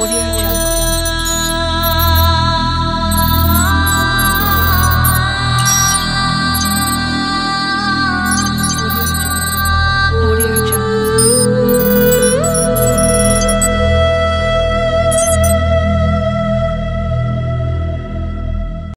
audio.